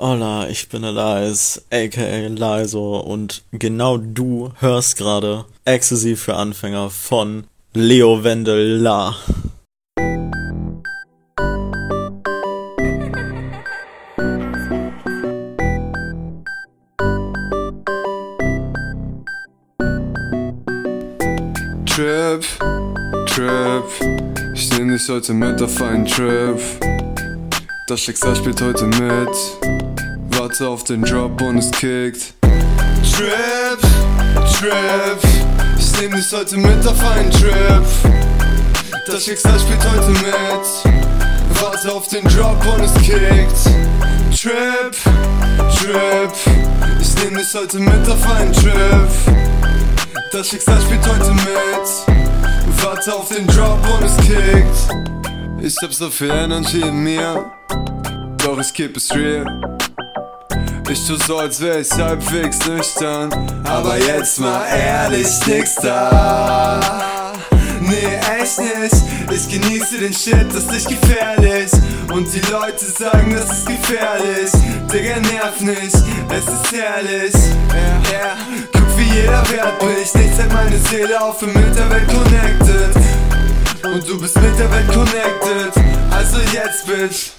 Hola, ich bin Elias, aka Lizo und genau du hörst gerade Ecstasy für Anfänger von Leo Wendel La. Trip, Trip, ich nehm dich heute mit auf einen Trip. Das Schicksal spielt heute mit. Warte auf den Drop und es kickt. Trip, Trip, ich nehm dich heute mit auf einen Trip. Das Schicksal spielt heute mit. Warte auf den Drop und es kickt. Trip, Trip, ich nehm dich heute mit auf einen Trip. Das Schicksal spielt heute mit. Warte auf den Drop und es kickt. Ich hab so viel Energy in mir, doch ich keep es real. Ich tu so, als wär ich halbwegs nüchtern, aber jetzt mal ehrlich, nix da. Nee, echt nicht. Ich genieße den Shit, das ist nicht gefährlich. Und die Leute sagen, das ist gefährlich. Digga, nerv nicht, es ist herrlich. Ja, ja. Guck, wie jeder Wert bricht. Nichts hält meine Seele auf und mit connected. Und du bist mit der Welt connected. Also jetzt, Bitch.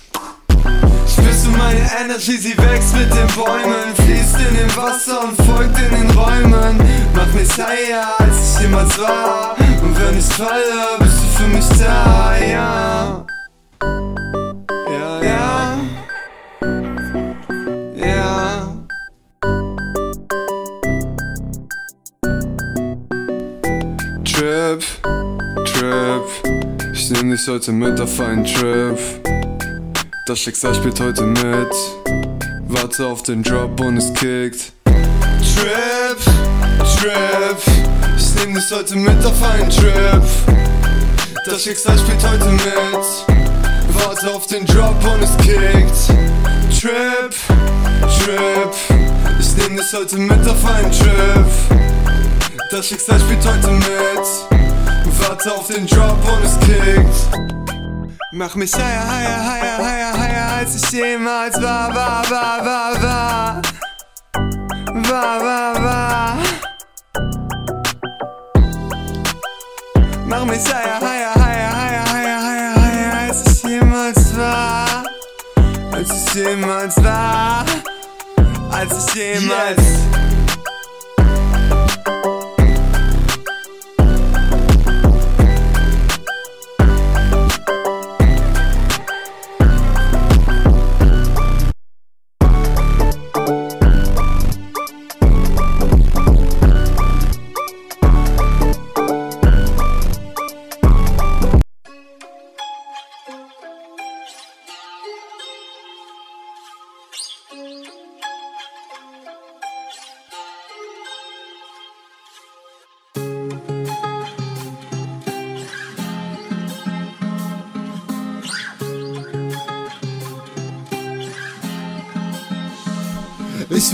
Du meine Energy, sie wächst mit den Bäumen Fließt in dem Wasser und folgt in den Räumen. Mach mich higher, als ich jemals war. Und wenn ich falle, bist du für mich da, ja. Ja, ja. Ja. Trip, Trip. Ich nehm dich heute mit auf einen Trip das Schicksal spielt heute mit. Warte auf den Drop und es kickt. Trip, Trip. Ich nehm dich heute mit auf einen Trip. Das Schicksal spielt heute mit. Warte auf den Drop und es kickt. Trip, Trip. Ich nehm dich heute mit auf einen Trip. Das Schicksal spielt heute mit. Warte auf den Drop und es kickt. Mach mich higher, higher, higher, higher, higher, als ich jemals war, war, war, war, war. War, war, war. Mach mich higher, higher, higher, higher, higher, higher, higher, als ich jemals war. Als ich jemals war. Als ich jemals. Ich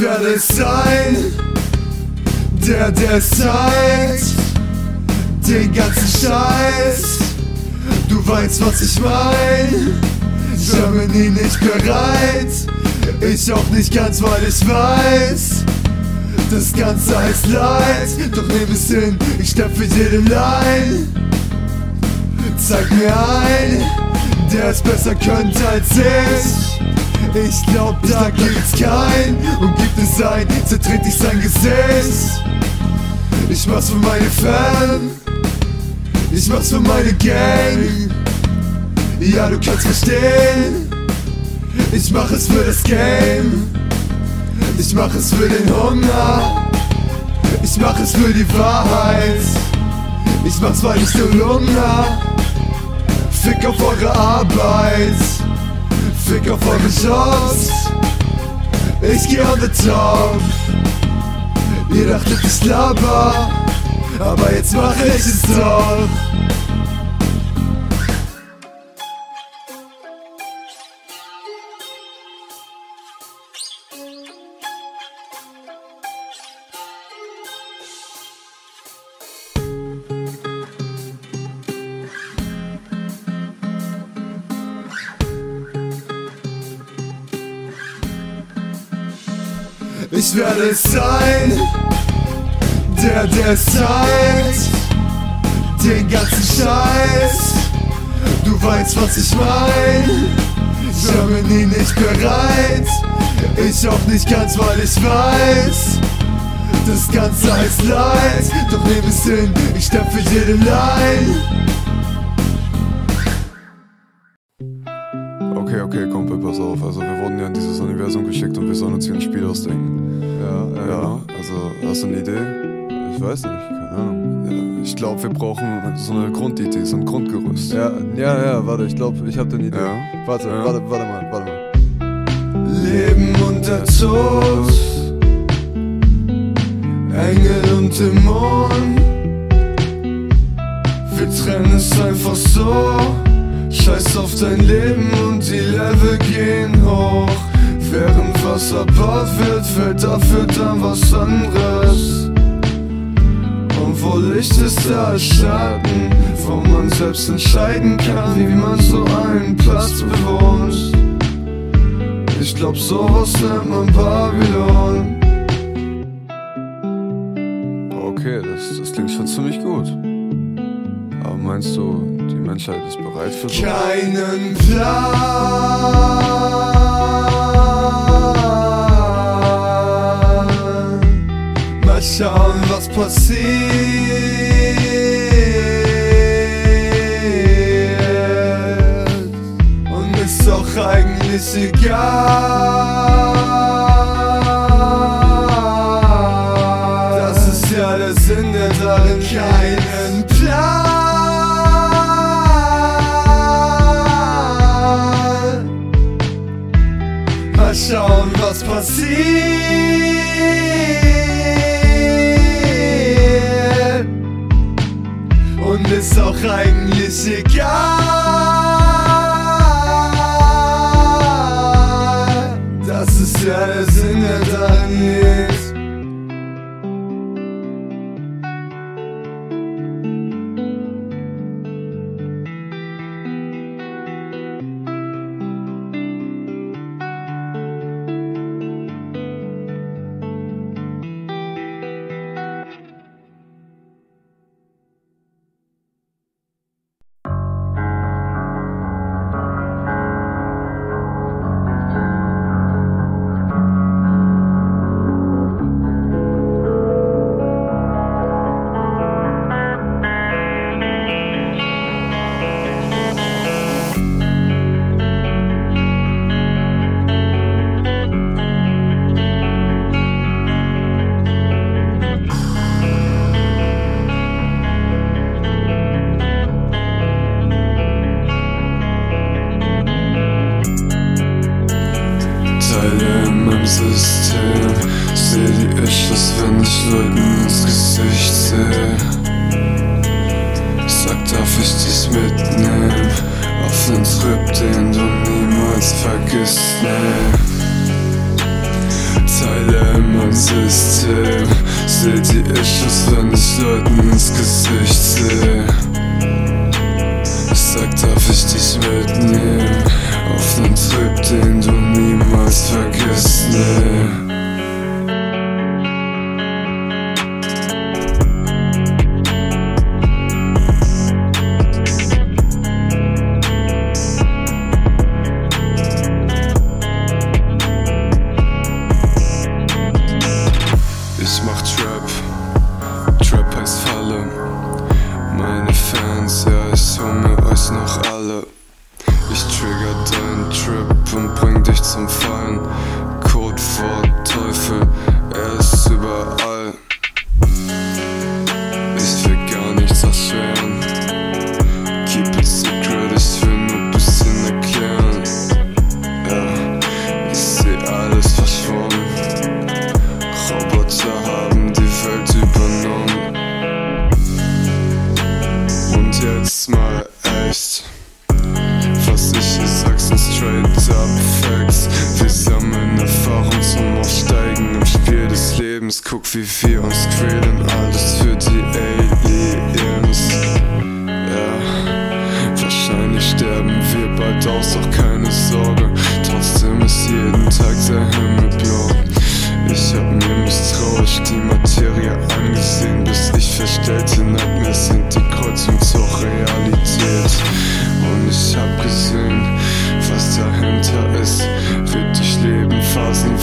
es sein, der, der zeigt, den ganzen Scheiß. Du weißt, was ich mein. Germany nicht bereit, ich auch nicht ganz, weil ich weiß. Das Ganze heißt Leid, doch nehm es hin, ich stepp für jede Line. Zeig mir ein, der es besser könnte als ich. Ich glaub, da gibt's keinen und gibt es ein, zertritt ich sein Gesicht. Ich mach's für meine Fan, ich mach's für meine Gang. Ja, du kannst verstehen, ich mach es für das Game. Ich mach es für den Hunger, ich mach es für die Wahrheit. Ich mach's, weil ich so Hunger. Fick auf eure Arbeit. Fick auf eure Jobs Ich geh on the top Ihr dachtet ich laber Aber jetzt mach ich es doch Ich werde sein, der, der zeigt, den ganzen Scheiß. Du weißt, was ich mein. Ich bin nie nicht bereit. Ich auch nicht ganz, weil ich weiß. Das Ganze heißt Leid, doch nehm es hin, ich sterb für jede Line. Okay, okay, Kumpel, pass auf. Also wir wurden ja in dieses Universum geschickt und wir sollen uns hier ein Spiel ausdenken. Ja, ja, ja. Also, hast du eine Idee? Ich weiß nicht, keine Ahnung. Ja, ich glaube, wir brauchen so eine Grundidee, so ein Grundgerüst. Ja, ja, ja, warte, ich glaube, ich habe eine Idee. Ja. Warte, Ja. warte, warte mal, warte mal. Leben und der Tod, Engel und Dämonen. Wir trennen es einfach so. Scheiß auf dein Leben und die Level gehen hoch. Während was erbaut wird, fällt dafür dann was anderes. Und wo Licht ist, da ist Schatten. Wo man selbst entscheiden kann, wie man so einen Platz bewohnt. Ich glaub, sowas nennt man Babylon. Okay, das, das klingt schon ziemlich gut. Aber meinst du, die Menschheit ist bereit für so? Keinen Plan. Schauen, was passiert. Und ist auch eigentlich egal. Das ist ja der Sinn, der darin keinen Plan. Mal schauen, was passiert. Ist auch eigentlich egal. Das ist ja der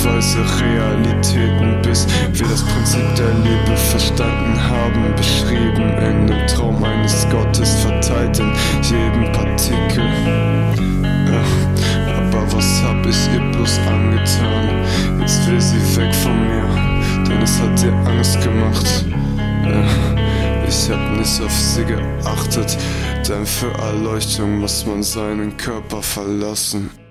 phasenweise Realitäten, bis wir das Prinzip der Liebe verstanden haben, beschrieben in dem Traum eines Gottes, verteilt in jedem Partikel. Ja, aber was hab ich ihr bloß angetan? Jetzt will sie weg von mir, denn es hat ihr Angst gemacht. Ja. Ich hab nicht auf sie geachtet, denn für Erleuchtung muss man seinen Körper verlassen.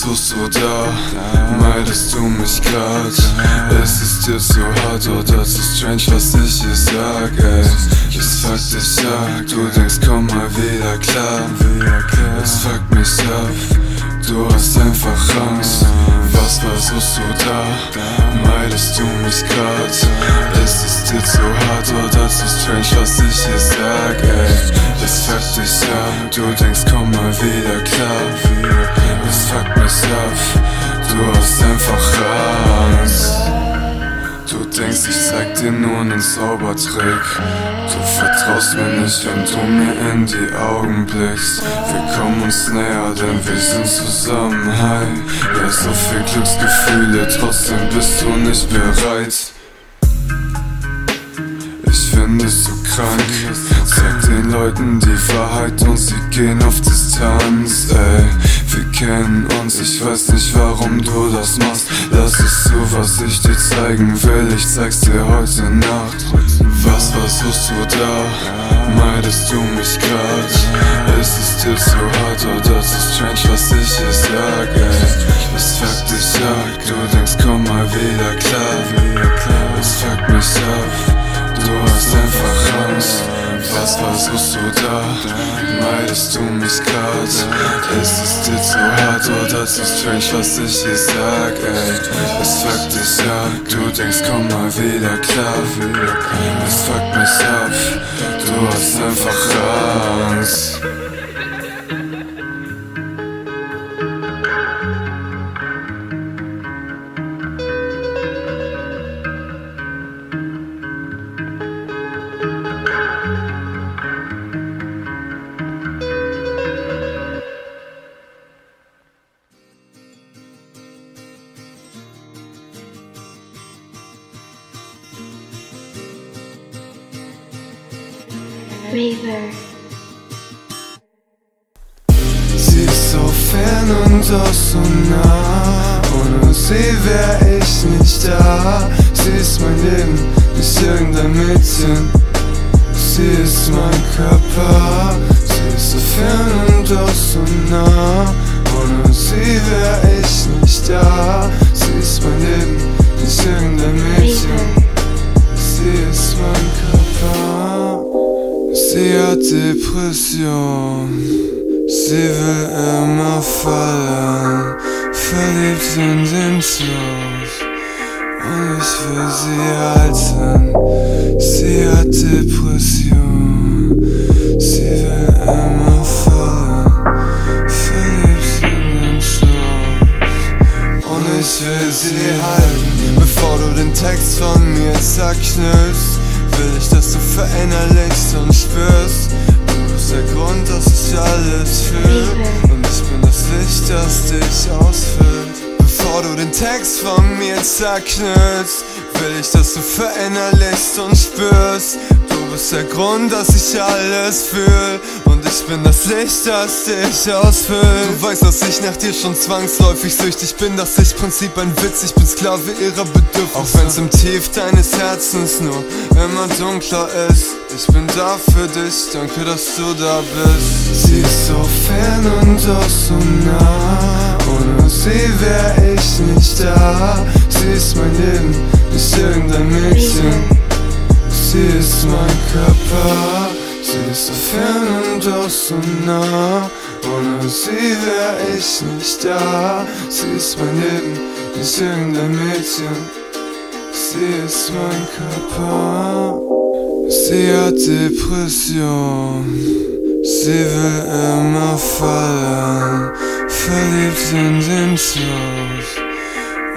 Was versuchst du da? Meidest du mich grad? Es ist dir zu hart oder zu strange, was ich hier sag, ey Es fuckt dich ab, du denkst komm mal wieder klar Es fuckt mich ab, du hast einfach Angst Was versuchst du da? Meidest du mich grad? Es ist dir zu hart oder zu strange, was ich hier sag, ey Es fuckt dich ab, du denkst komm mal wieder klar es fuckt mich ab, du hast einfach Angst. Du denkst, ich zeig dir nur einen Zaubertrick. Du vertraust mir nicht, wenn du mir in die Augen blickst. Wir kommen uns näher, denn wir sind zusammen. Hi, ja, so viel Glücksgefühle, trotzdem bist du nicht bereit. Ich finde es so krank. Sag den Leuten die Wahrheit und sie gehen auf Distanz, ey. Wir kennen uns, ich weiß nicht warum du das machst Lass es zu, was ich dir zeigen will, ich zeig's dir heute Nacht Was versuchst du da? Meidest du mich grad? Ist es dir zu hart oder zu strange, was ich hier sag, ey? Es fuckt dich ab, du denkst komm mal wieder klar Es fuckt mich ab, du hast einfach Angst was versuchst du da? Meidest du mich grad? Ist es dir zu hart oder zu strange, was ich hier sag, ey? Es fuckt dich ab, du denkst komm mal wieder klar Es fuckt mich ab, du hast einfach Angst Verliebt in den Tod. Und ich will sie halten. Sie hat Depression. Sie will immer fallen. Verliebt in den Tod. Und ich will sie halten, bevor du den Text von mir zerknüllst. Will ich, dass du verinnerlichst und spürst. Du bist der Grund, dass ich alles fühl. Und ich Licht, das dich ausfüllt. Bevor du den Text von mir zerknüllst, will ich, dass du verinnerlichst und spürst. Du bist der Grund, dass ich alles fühl. Und ich bin das Licht, das dich ausfüllt. Du weißt, dass ich nach dir schon zwangsläufig süchtig bin. Das Ich-Prinzip ein Witz, ich bin Sklave ihrer Bedürfnisse. Auch wenn's im Tief deines Herzens nur immer dunkler ist. Ich bin da für dich, danke, dass du da bist. Sie ist so fern und doch so nah. Ohne sie wär ich nicht da. Sie ist mein Leben, nicht irgendein Mädchen. Sie ist mein Körper, sie ist so fern und auch so nah. Ohne sie wär ich nicht da. Sie ist mein Leben, nicht irgendein Mädchen. Sie ist mein Körper. Sie hat Depression. Sie will immer fallen, verliebt in den Tod.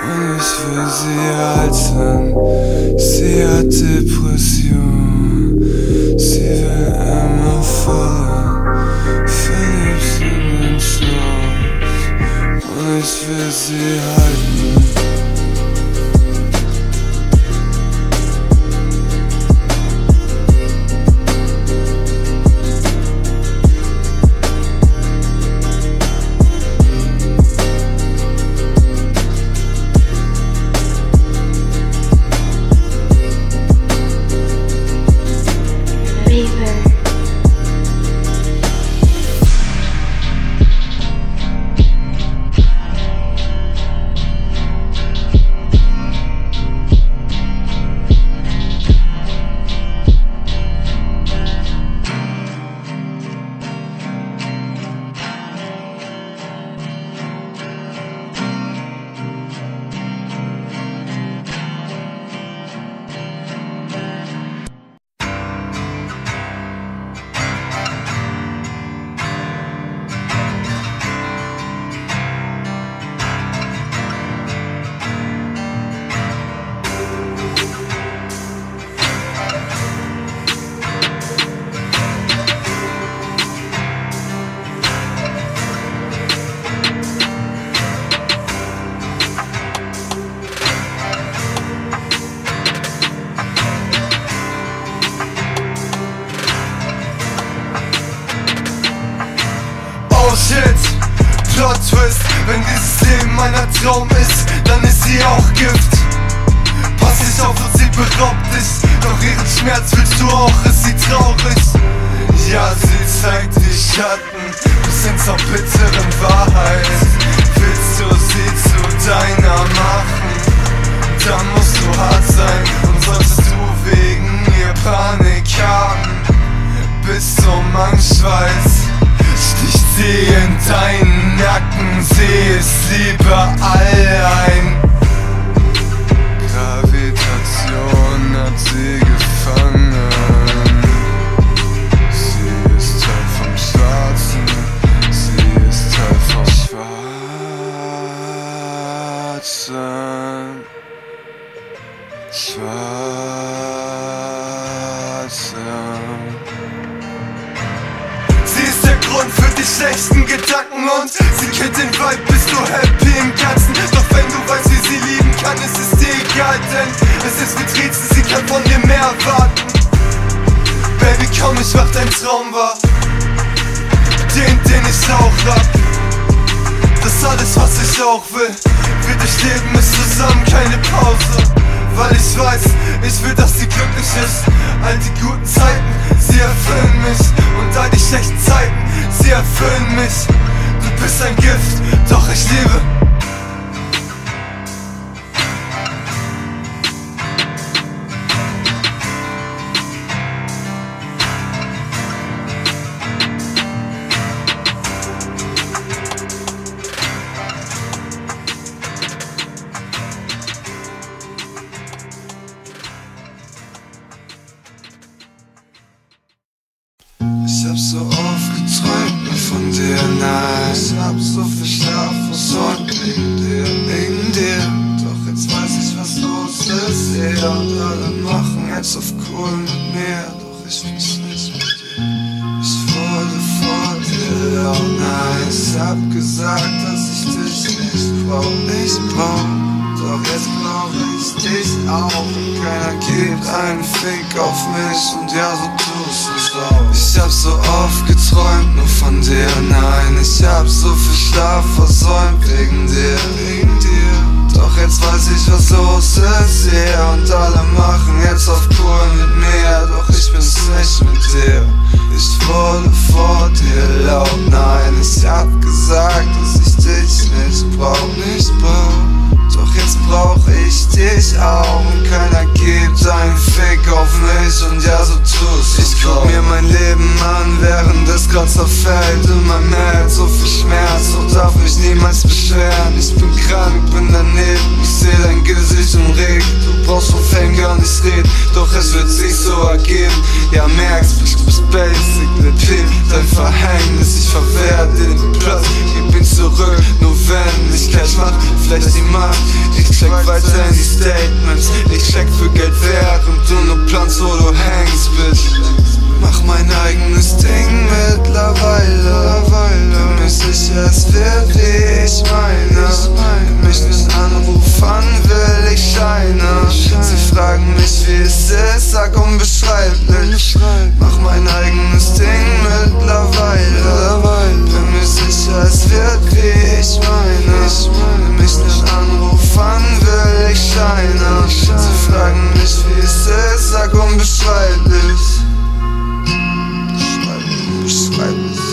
Und ich will sie halten. Sie hat Depression. Sie will immer fallen, verliebt in den Tod. Und ich will sie halten. Ich hab so oft geträumt von dir, nein. Ich hab so viel Schlaf versäumt wegen dir, wegen dir. Doch jetzt weiß ich, was los ist, ja. Und alle machen jetzt auf cool mit mir, doch ich bin's nicht mit dir. Ich wurde vor dir laut, nein. Ich hab gesagt, dass ich dich nicht brauch, nicht brauch. Doch jetzt glaub ich dich auch und keiner gibt einen Fick auf mich und ja, so. Ich hab so oft geträumt nur von dir, nein, ich hab so viel Schlaf versäumt wegen dir, wegen dir. Doch jetzt weiß ich, was los ist, yeah, und alle machen jetzt auf cool mit mir, doch ich bin's nicht mit dir. Ich wurde vor dir laut, nein, ich hab gesagt, dass ich dich nicht brauch. Doch jetzt brauch ich dich auch. Und keiner gibt einen Fick auf mich Und ja, so tust Ich guck mir mein Leben an, während es grad zerfällt. In meinem Herz so viel Schmerz. Und darf mich niemals beschweren. Ich bin krank, bin daneben. Ich seh dein Gesicht und reg. Du brauchst von Fame gar nicht reden. Doch es wird sich so ergeben. Ja, merkst, ich bist basic ne Pin, dein Verhängnis Ich verwehr dir den Platz. Ich bin zurück, nur wenn ich gleich mach vielleicht die Macht. Ich check weiter in die Statements, ich check für Geld wert und du nur planst, wo du hängst, bitch. Mach mein eigenes Ding mittlerweile. Bin mir sicher, es wird wie ich meine. Wenn mich nicht anrufen, will ich scheine. Sie fragen mich, wie es ist, sag unbeschreiblich. Mach mein eigenes Ding mittlerweile. Bin mir sicher, es wird wie ich meine. Wenn mich nicht anrufen, will ich scheine. Sie fragen mich, wie es ist, sag unbeschreiblich. Smiles.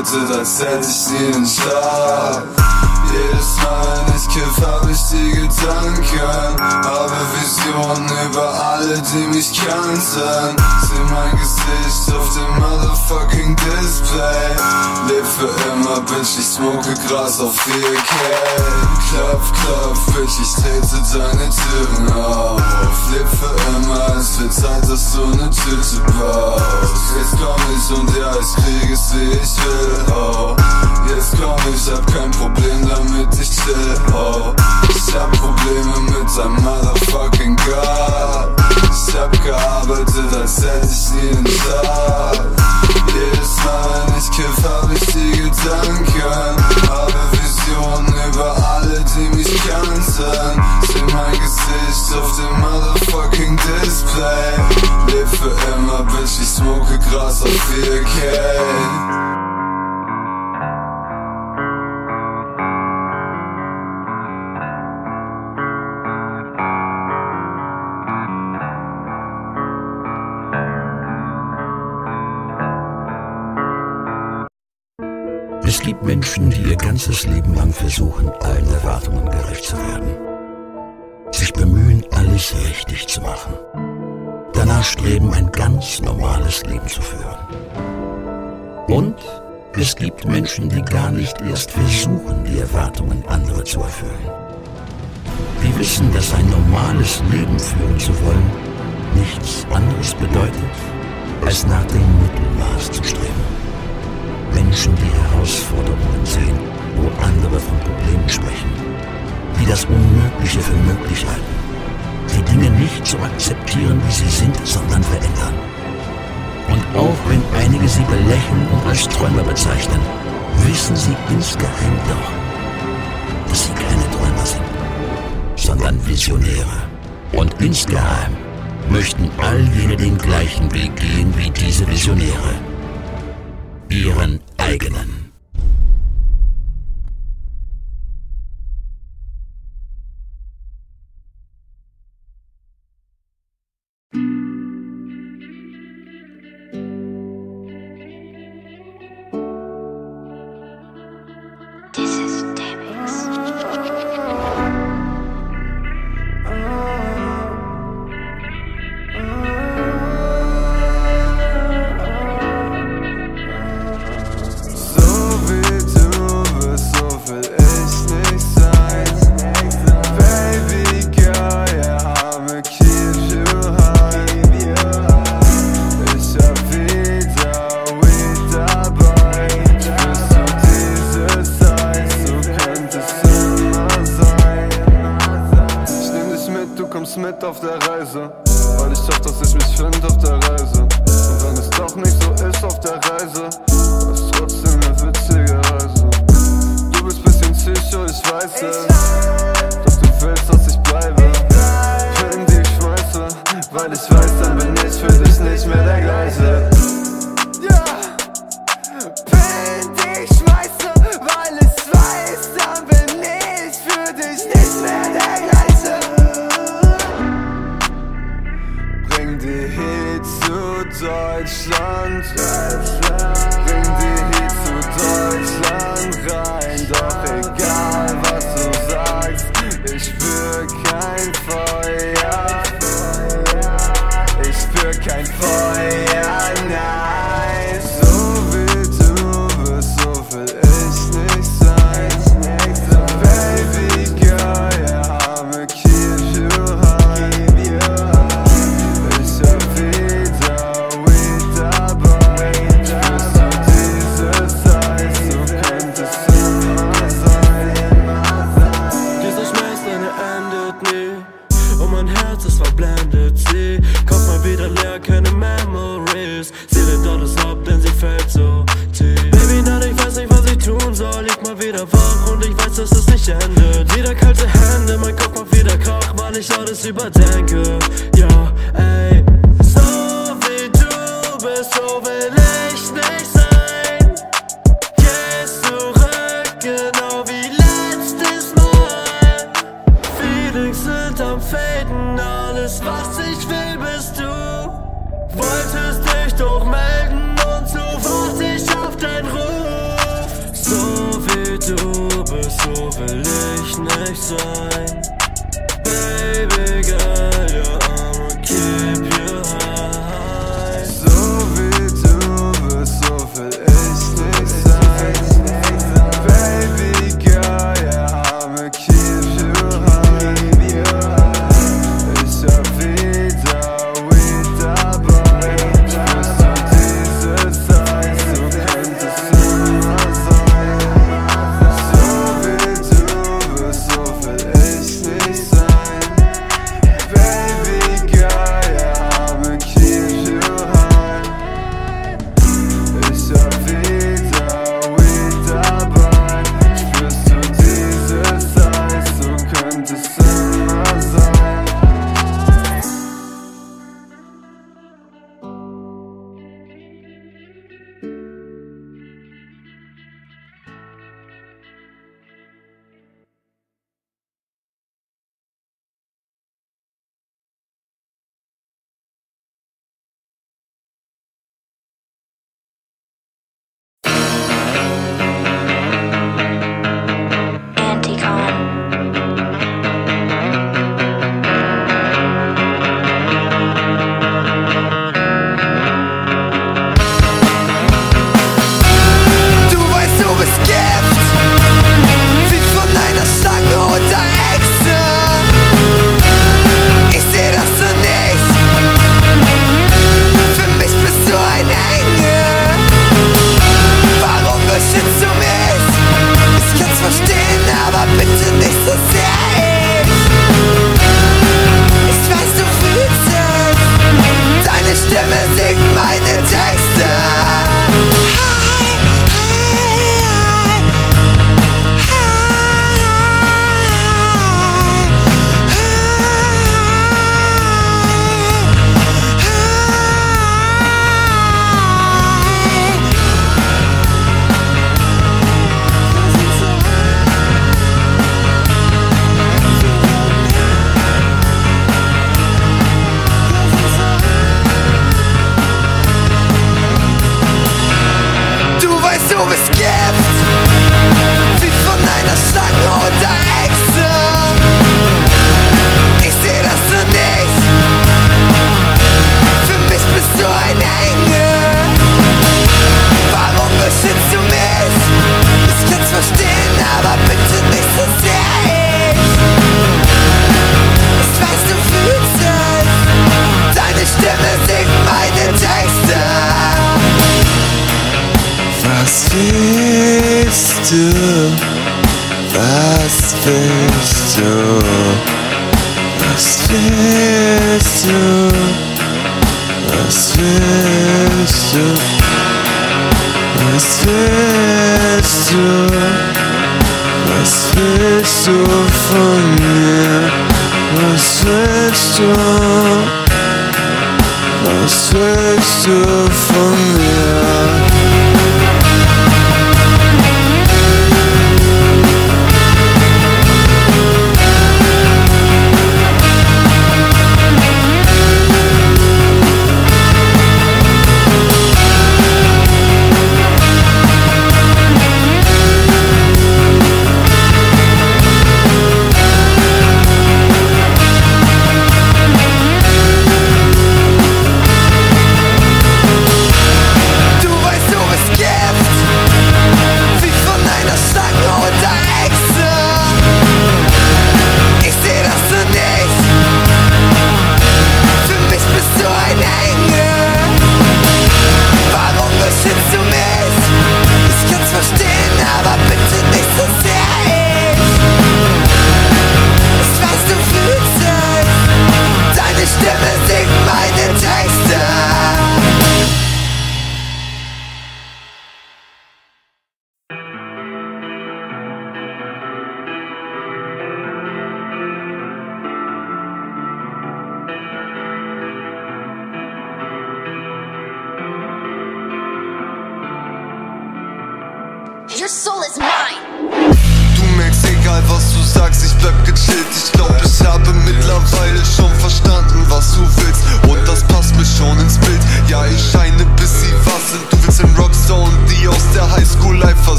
gearbeitet, als hätte ich nie den Schlaf jedes Mal, wenn ich kiff, hab ich die Gedanken. Habe Visionen über alle, die mich kannten. Seh mein Gesicht auf dem motherfucking Display. Leb für immer, Bitch, ich smoke Gras auf 4K Klopf, klopf, Bitch, ich trete deine Türen auf. Leb für immer, es wird Zeit, dass du ne Tüte baust Jetzt komm ich und ja, ich krieg es, wie ich will, oh Jetzt komm ich, hab kein Problem damit, ich chill, oh Ich hab Probleme mit deinem motherfucking God Ich hab gearbeitet, als hätte ich nie den Tag Jedes Mal, wenn ich kiff, hab ich die Gedanken. Habe Visionen über alle, die mich kannten. Seh mein Gesicht auf dem motherfucking Display. Leb für immer, Bitch, ich smoke Gras auf 4K Es gibt Menschen, die ihr ganzes Leben lang versuchen, allen Erwartungen gerecht zu werden. Sich bemühen, alles richtig zu machen. Danach streben, ein ganz normales Leben zu führen. Und es gibt Menschen, die gar nicht erst versuchen, die Erwartungen anderer zu erfüllen. Die wissen, dass ein normales Leben führen zu wollen nichts anderes bedeutet, als nach dem Mittelmaß zu streben. Menschen, die Herausforderungen sehen, wo andere von Problemen sprechen, die das Unmögliche für möglich halten, die Dinge nicht so akzeptieren, wie sie sind, sondern verändern. Und auch wenn einige sie belächeln und als Träumer bezeichnen, wissen sie insgeheim doch, dass sie keine Träumer sind, sondern Visionäre. Und insgeheim möchten all jene den gleichen Weg gehen wie diese Visionäre. Ihren eigenen. So will ich nicht sein.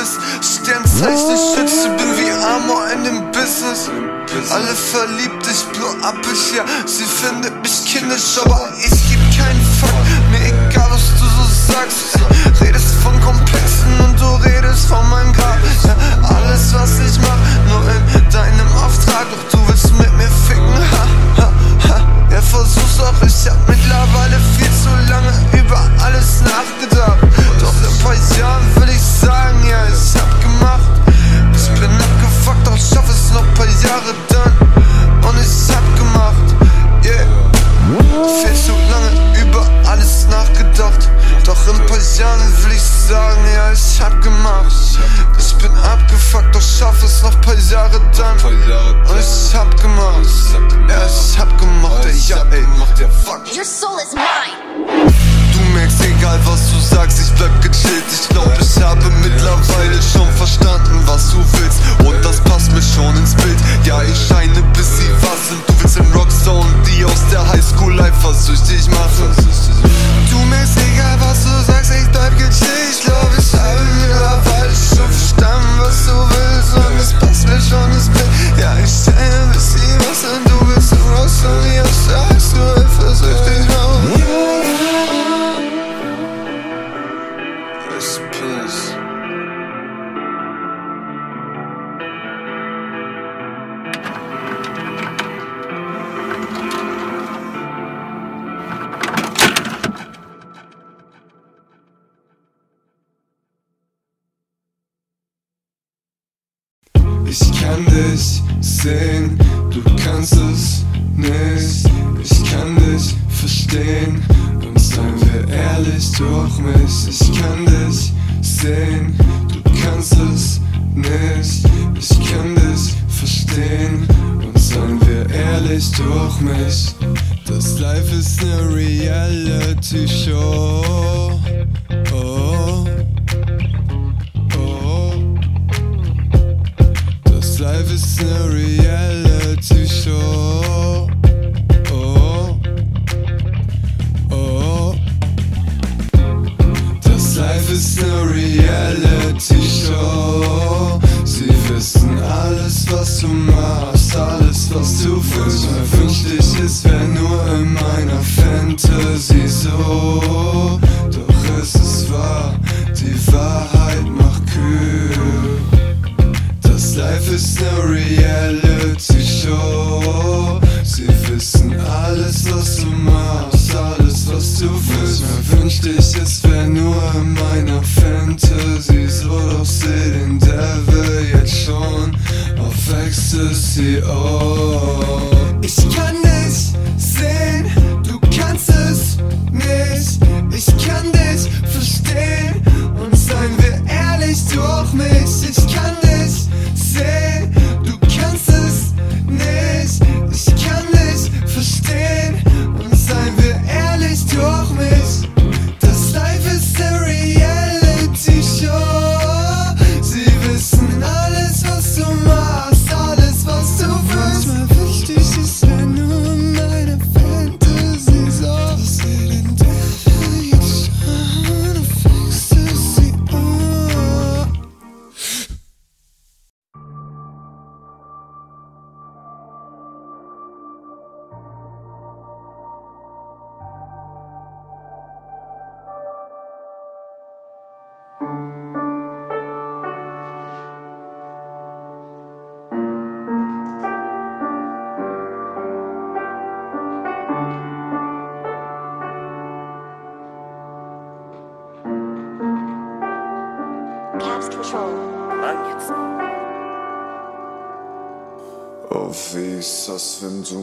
Bitches ich Schütze, bin wie Amor in dem Business. Alle verliebt, ich blow ab, ich ja Sie findet mich kindisch, aber ich geb keinen Fuck. Mir egal, was du so sagst. Äh, Redest von Komplexen und du redest von meinem Grab. Ja, Alles, was ich mach, nur in deinem Auftrag. Doch du willst mit mir ficken, ha, ha, ha. Ja, versuch's auch, ich hab mittlerweile viel zu lange über alles nachgedacht weiß Jahren will ich sagen, ja, ich hab gemacht. Ich bin abgefuckt, doch schaff es noch ein paar Jahre dann. Und ich hab gemacht, yeah. Viel zu lange über alles nachgedacht. Doch in ein paar Jahren will ich sagen, ja, ich hab gemacht. Ich bin abgefuckt, doch schaff es noch ein paar Jahre dann. Und ich hab gemacht, ja, ich hab gemacht, ey, ja, ey. Your soul is mine du merkst, egal was du sagst, ich bleib gechillt. Ich glaub, ich habe mittlerweile schon verstanden, was du willst. Und das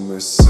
wenn du